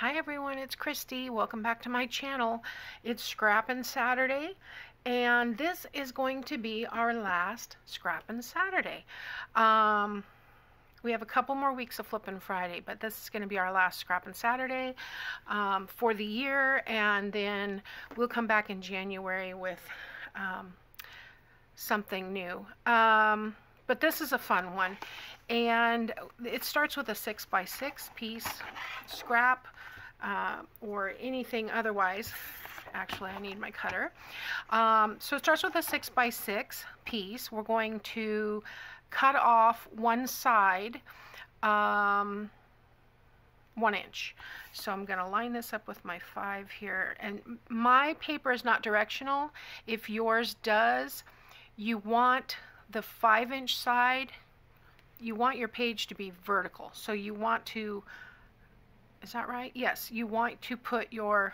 Hi everyone, it's Kristi. Welcome back to my channel. It's Scrappin' Saturday and this is going to be our last Scrappin' Saturday. Um, we have a couple more weeks of Flippin' Friday, but this is going to be our last Scrappin' Saturday um, for the year and then we'll come back in January with um, something new. Um, but this is a fun one and it starts with a 6 by 6 piece scrap uh, or anything otherwise. Actually, I need my cutter. Um, so it starts with a 6 by 6 piece. We're going to cut off one side um, one inch. So I'm going to line this up with my 5 here. And my paper is not directional. If yours does, you want the 5 inch side, you want your page to be vertical. So you want to is that right? Yes, you want to put your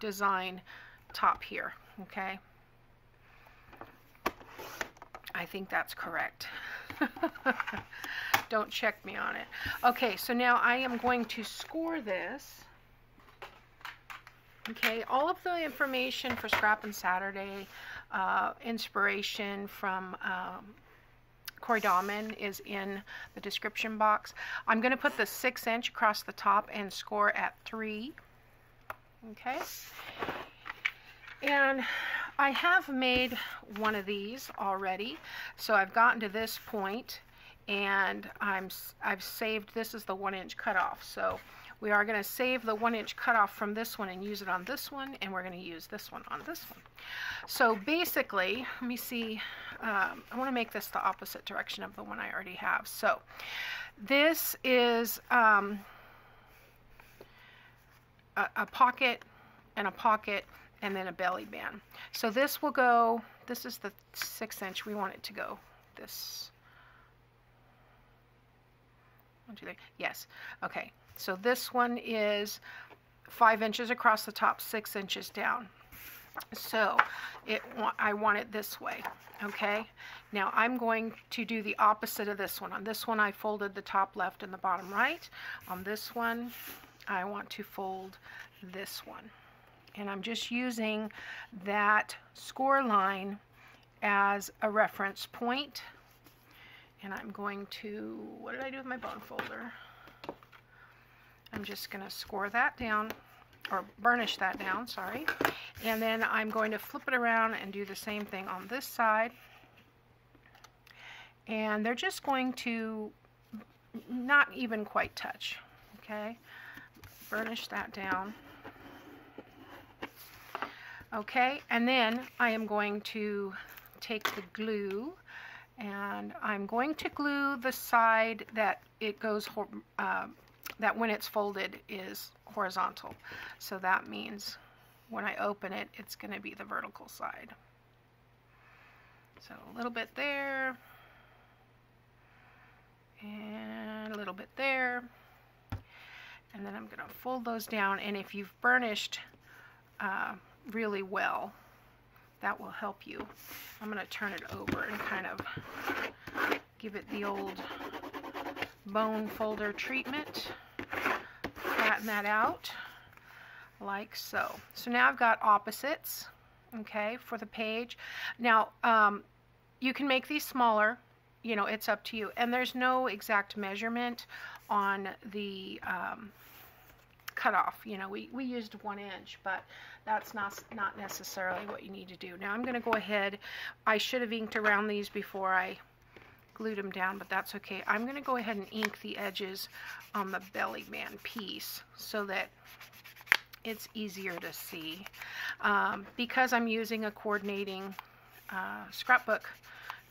design top here, okay? I think that's correct. Don't check me on it. Okay, so now I am going to score this. Okay, all of the information for Scrappin' Saturday, uh, inspiration from um, Cori Dahmen is in the description box. I'm going to put the 6 inch across the top and score at 3. Okay. And I have made one of these already. So I've gotten to this point and I'm, I've saved, this is the 1 inch cutoff. So we are going to save the 1 inch cutoff from this one and use it on this one, and we're going to use this one on this one. So basically, let me see, um, I want to make this the opposite direction of the one I already have. So this is um, a, a pocket and a pocket and then a belly band. So this will go, this is the 6 inch, we want it to go this one, two, three. Yes. Okay. So this one is five inches across the top, six inches down. So it I want it this way. Okay. Now I'm going to do the opposite of this one. On this one I folded the top left and the bottom right. On this one I want to fold this one. And I'm just using that score line as a reference point and I'm going to, what did I do with my bone folder? I'm just going to score that down, or burnish that down, sorry. And then I'm going to flip it around and do the same thing on this side. And they're just going to not even quite touch, okay? Burnish that down. Okay, and then I am going to take the glue and I'm going to glue the side that it goes uh, that when it's folded is horizontal. So that means when I open it it's going to be the vertical side. So a little bit there. And a little bit there. And then I'm going to fold those down. And if you've burnished uh, really well that will help you. I'm going to turn it over and kind of give it the old bone folder treatment. Flatten that out like so. So now I've got opposites, okay, for the page. Now, um, you can make these smaller, you know, it's up to you. And there's no exact measurement on the um, cutoff. You know, we, we used one inch, but that's not, not necessarily what you need to do. Now I'm going to go ahead, I should have inked around these before I glued them down, but that's okay. I'm going to go ahead and ink the edges on the belly band piece so that it's easier to see. Um, because I'm using a coordinating uh, scrapbook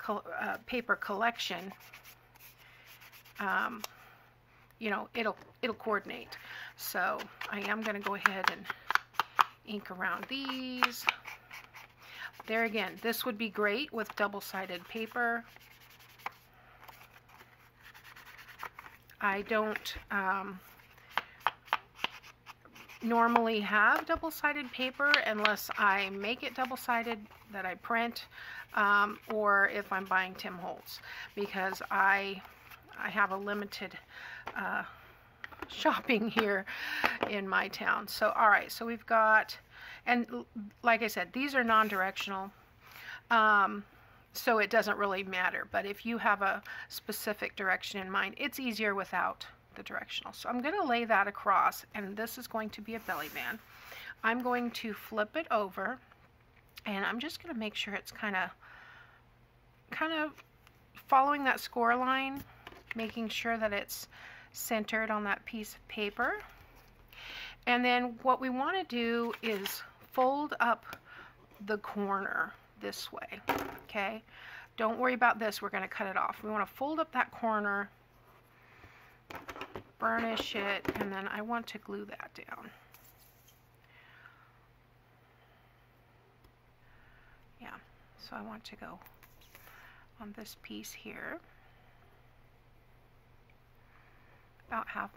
uh, paper collection, um, you know, it'll, it'll coordinate. So I am going to go ahead and ink around these. There again, this would be great with double-sided paper. I don't um, normally have double-sided paper unless I make it double-sided that I print um, or if I'm buying Tim Holtz because I I have a limited uh, shopping here in my town. So, all right, so we've got, and like I said, these are non-directional. Um, so it doesn't really matter. But if you have a specific direction in mind, it's easier without the directional. So I'm going to lay that across, and this is going to be a belly band. I'm going to flip it over, and I'm just going to make sure it's kind of, kind of following that score line, making sure that it's centered on that piece of paper. And then what we want to do is fold up the corner this way, okay? Don't worry about this, we're going to cut it off. We want to fold up that corner, burnish it, and then I want to glue that down. Yeah, so I want to go on this piece here. About half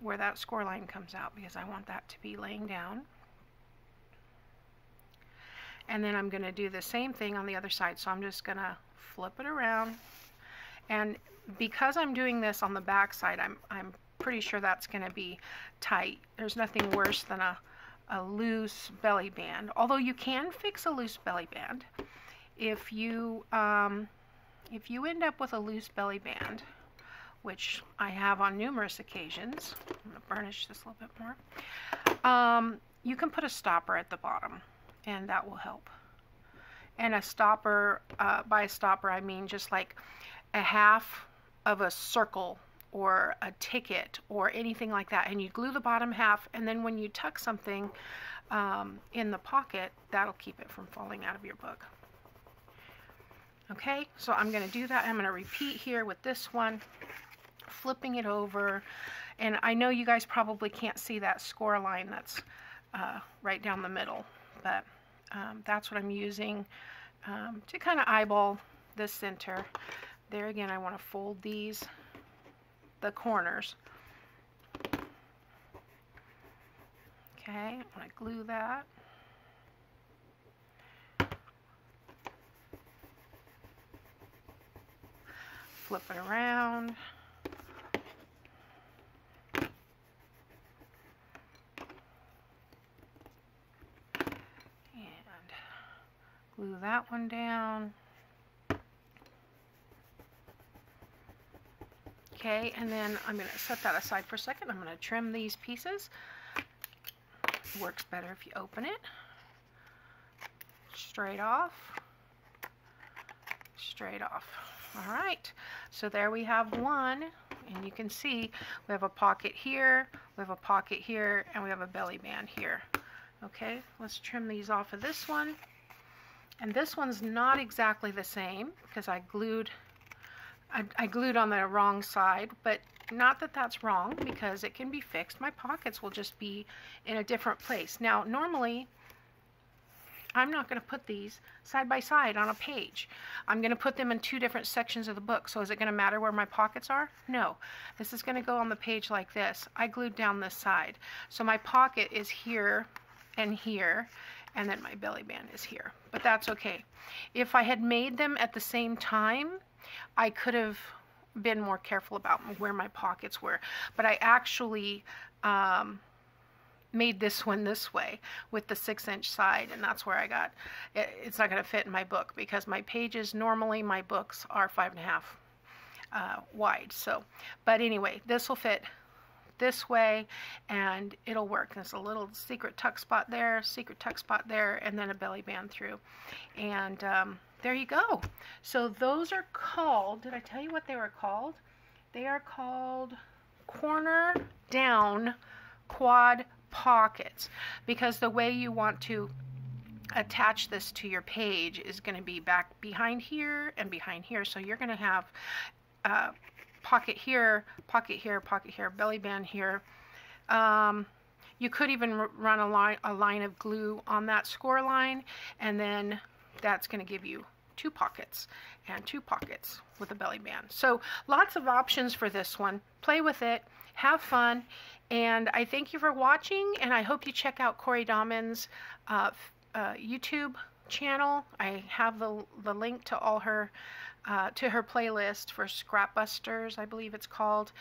where that score line comes out because I want that to be laying down. And then I'm going to do the same thing on the other side. So I'm just going to flip it around. And because I'm doing this on the back side, I'm, I'm pretty sure that's going to be tight. There's nothing worse than a, a loose belly band. Although you can fix a loose belly band. If you, um, if you end up with a loose belly band, which I have on numerous occasions, I'm going to burnish this a little bit more, um, you can put a stopper at the bottom and that will help. And a stopper, uh, by a stopper I mean just like a half of a circle or a ticket or anything like that and you glue the bottom half and then when you tuck something um, in the pocket that'll keep it from falling out of your book. Okay, so I'm going to do that. I'm going to repeat here with this one, flipping it over. And I know you guys probably can't see that score line that's uh, right down the middle, but um, that's what I'm using um, to kind of eyeball the center. There again, I want to fold these, the corners. Okay, I'm going to glue that. Flip it around. Glue that one down. Okay, and then I'm going to set that aside for a second. I'm going to trim these pieces. Works better if you open it. Straight off. Straight off. All right, so there we have one. And you can see we have a pocket here, we have a pocket here, and we have a belly band here. Okay, let's trim these off of this one. And this one's not exactly the same because I glued I, I, glued on the wrong side, but not that that's wrong because it can be fixed. My pockets will just be in a different place. Now, normally, I'm not going to put these side by side on a page. I'm going to put them in two different sections of the book. So is it going to matter where my pockets are? No. This is going to go on the page like this. I glued down this side. So my pocket is here and here and then my belly band is here. But that's okay. If I had made them at the same time, I could have been more careful about where my pockets were. But I actually um, made this one this way with the six inch side and that's where I got it, it's not going to fit in my book because my pages normally my books are five and a half uh, wide so but anyway this will fit this way and it'll work. There's a little secret tuck spot there, secret tuck spot there, and then a belly band through. And um, there you go. So those are called, did I tell you what they were called? They are called corner down quad pockets because the way you want to attach this to your page is going to be back behind here and behind here. So you're going to have uh, pocket here, pocket here, pocket here, belly band here. Um, you could even run a line, a line of glue on that score line, and then that's going to give you two pockets and two pockets with a belly band. So lots of options for this one. Play with it, have fun, and I thank you for watching, and I hope you check out Cori Dahmen's uh, uh, YouTube channel. I have the, the link to all her uh, to her playlist for Scrapbusters, I believe it's called.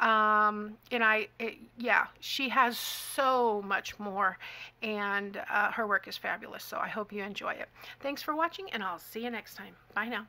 Um, and I, it, yeah, she has so much more, and uh, her work is fabulous. So I hope you enjoy it. Thanks for watching, and I'll see you next time. Bye now.